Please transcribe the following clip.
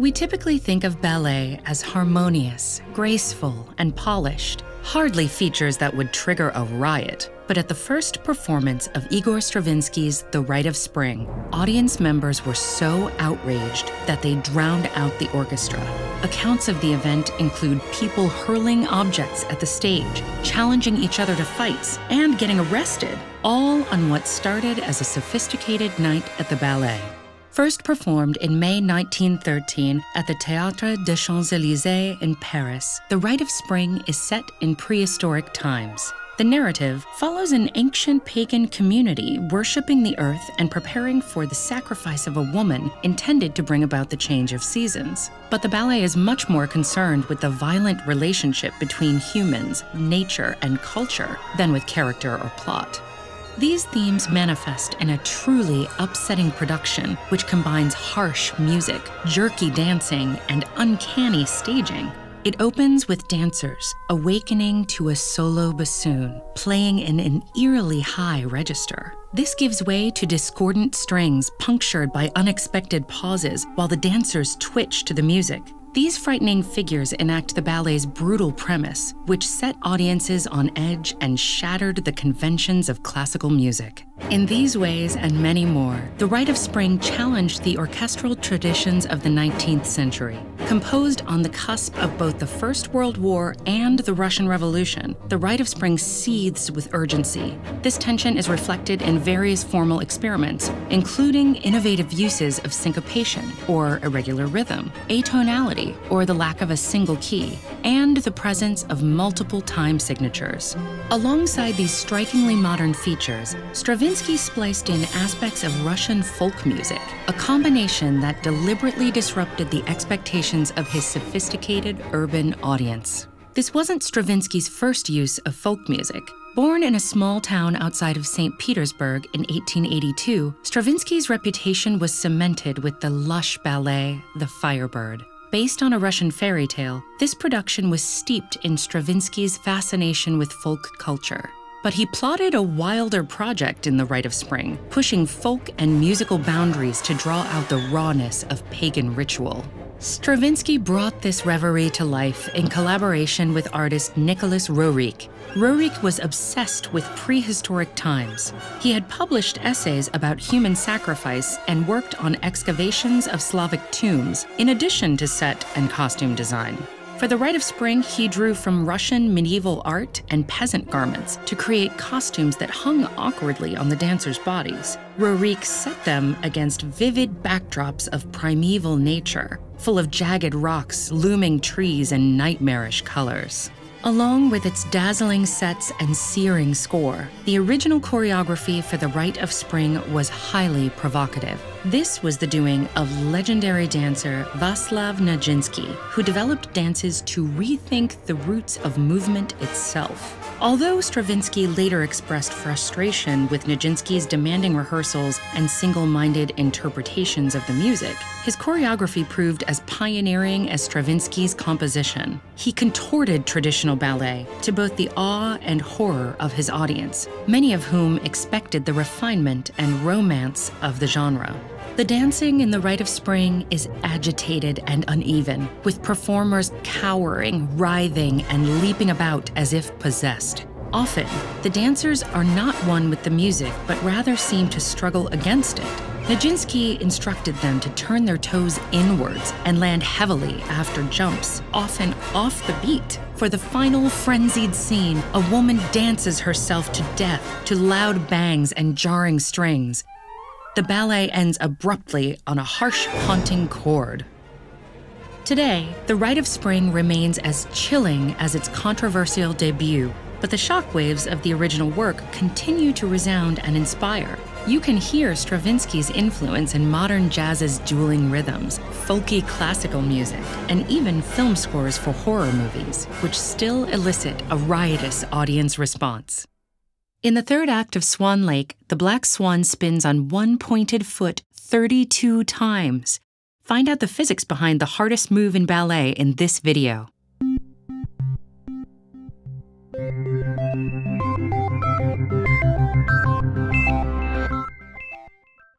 We typically think of ballet as harmonious, graceful, and polished, hardly features that would trigger a riot. But at the first performance of Igor Stravinsky's The Rite of Spring, audience members were so outraged that they drowned out the orchestra. Accounts of the event include people hurling objects at the stage, challenging each other to fights, and getting arrested, all on what started as a sophisticated night at the ballet. First performed in May 1913 at the Théâtre des Champs-Élysées in Paris, The Rite of Spring is set in prehistoric times. The narrative follows an ancient pagan community worshiping the earth and preparing for the sacrifice of a woman intended to bring about the change of seasons. But the ballet is much more concerned with the violent relationship between humans, nature, and culture than with character or plot. These themes manifest in a truly upsetting production which combines harsh music, jerky dancing, and uncanny staging. It opens with dancers awakening to a solo bassoon, playing in an eerily high register. This gives way to discordant strings punctured by unexpected pauses while the dancers twitch to the music. These frightening figures enact the ballet's brutal premise, which set audiences on edge and shattered the conventions of classical music. In these ways and many more, The Rite of Spring challenged the orchestral traditions of the 19th century. Composed on the cusp of both the First World War and the Russian Revolution, The Rite of Spring seethes with urgency. This tension is reflected in various formal experiments, including innovative uses of syncopation, or irregular rhythm, atonality, or the lack of a single key, and the presence of multiple time signatures. Alongside these strikingly modern features, Stravinsky spliced in aspects of Russian folk music, a combination that deliberately disrupted the expectations of his sophisticated urban audience. This wasn't Stravinsky's first use of folk music. Born in a small town outside of St. Petersburg in 1882, Stravinsky's reputation was cemented with the lush ballet, The Firebird. Based on a Russian fairy tale, this production was steeped in Stravinsky's fascination with folk culture. But he plotted a wilder project in The Rite of Spring, pushing folk and musical boundaries to draw out the rawness of pagan ritual. Stravinsky brought this reverie to life in collaboration with artist Nicholas Roerich. Roerich was obsessed with prehistoric times. He had published essays about human sacrifice and worked on excavations of Slavic tombs, in addition to set and costume design. For the Rite of Spring, he drew from Russian medieval art and peasant garments to create costumes that hung awkwardly on the dancers' bodies. Roerich set them against vivid backdrops of primeval nature, full of jagged rocks, looming trees, and nightmarish colors. Along with its dazzling sets and searing score, the original choreography for The Rite of Spring was highly provocative. This was the doing of legendary dancer Vaslav Nijinsky, who developed dances to rethink the roots of movement itself. Although Stravinsky later expressed frustration with Nijinsky's demanding rehearsals and single minded interpretations of the music, his choreography proved as pioneering as Stravinsky's composition. He contorted traditional ballet to both the awe and horror of his audience, many of whom expected the refinement and romance of the genre. The dancing in The Rite of Spring is agitated and uneven, with performers cowering, writhing, and leaping about as if possessed. Often, the dancers are not one with the music, but rather seem to struggle against it. Nijinsky instructed them to turn their toes inwards and land heavily after jumps, often off the beat. For the final frenzied scene, a woman dances herself to death to loud bangs and jarring strings, the ballet ends abruptly on a harsh, haunting chord. Today, The Rite of Spring remains as chilling as its controversial debut, but the shockwaves of the original work continue to resound and inspire. You can hear Stravinsky's influence in modern jazz's dueling rhythms, folky classical music, and even film scores for horror movies, which still elicit a riotous audience response. In the third act of Swan Lake, the black swan spins on one pointed foot 32 times. Find out the physics behind the hardest move in ballet in this video.